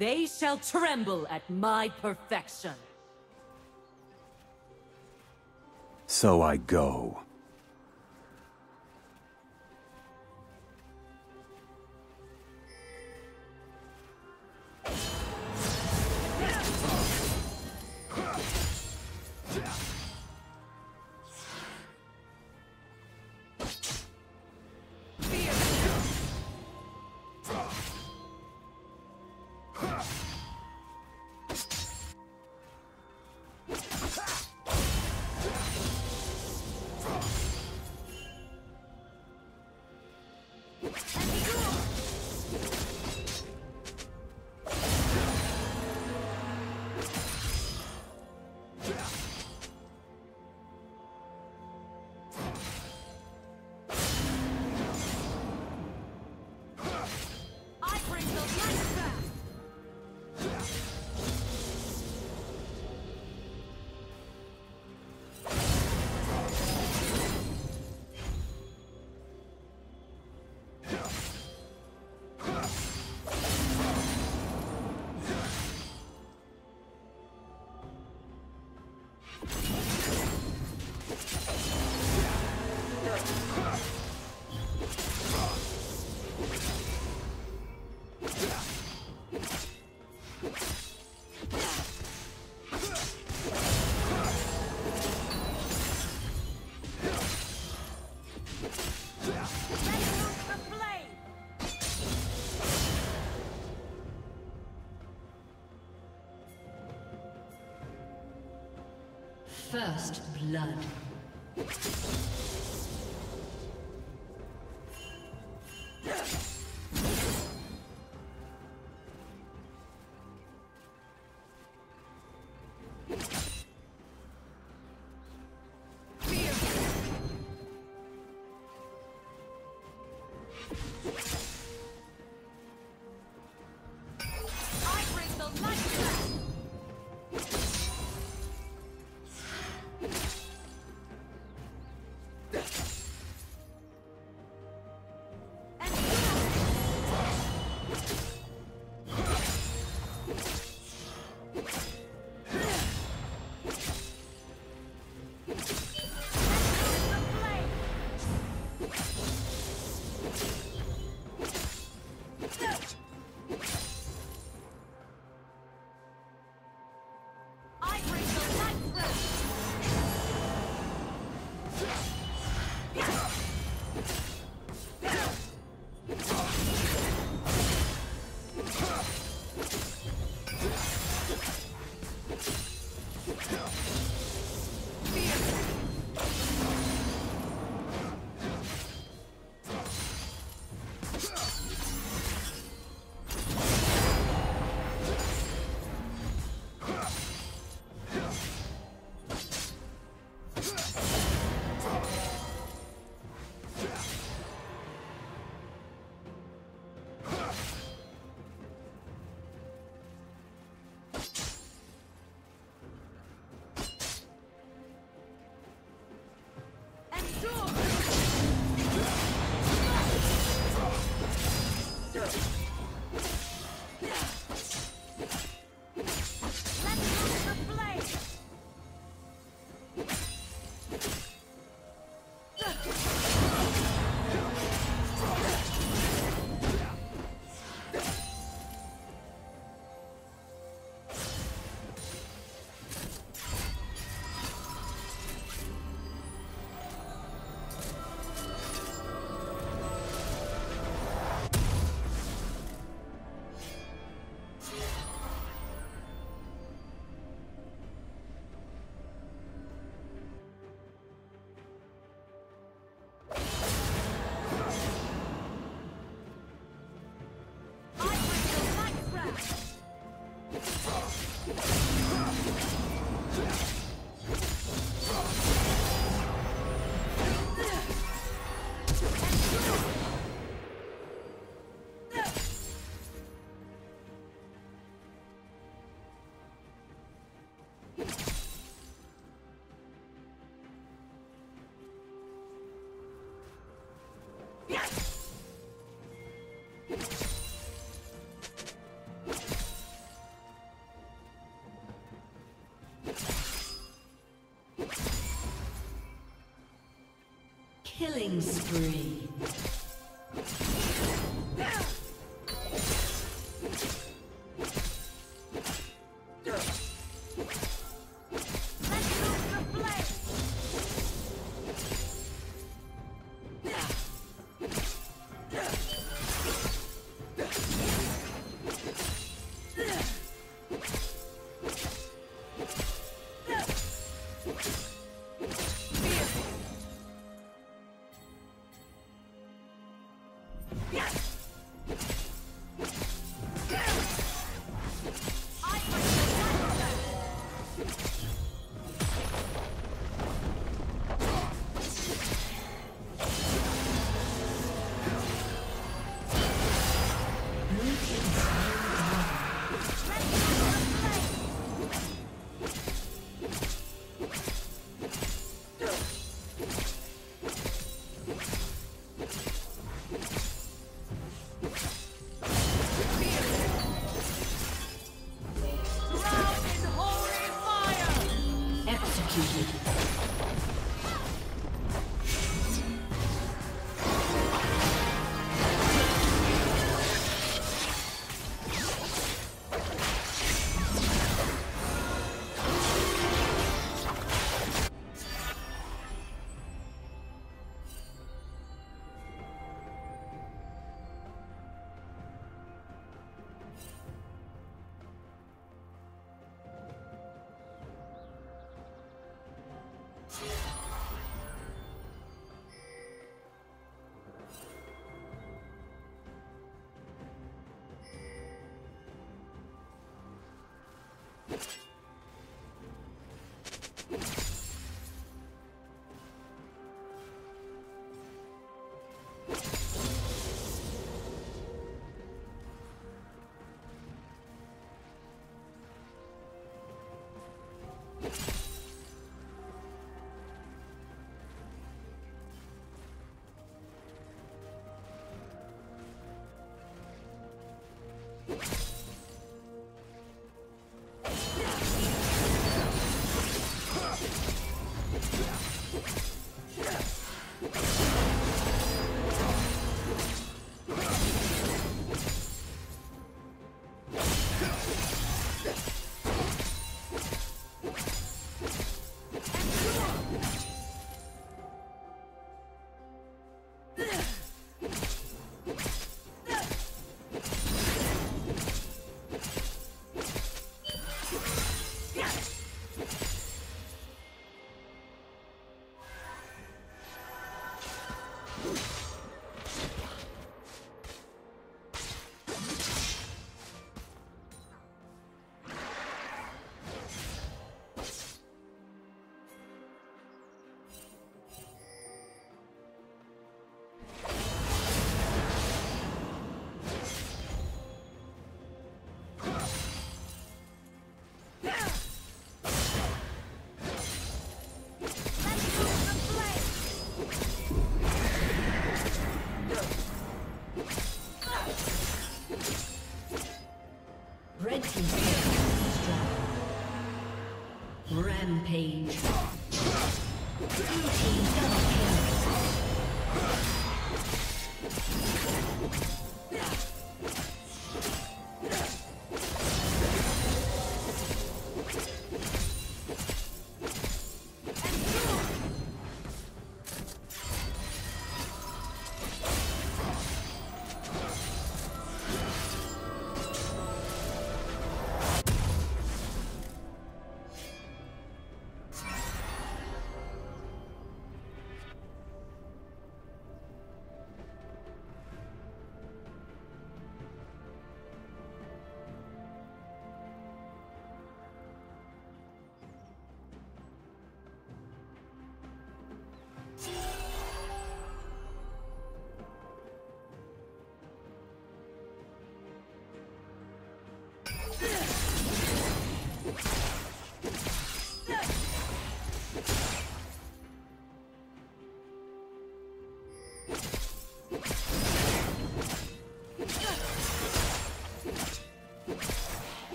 They shall tremble at my perfection. So I go. First blood. Killing spree.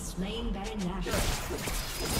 Slain Baron Nashor.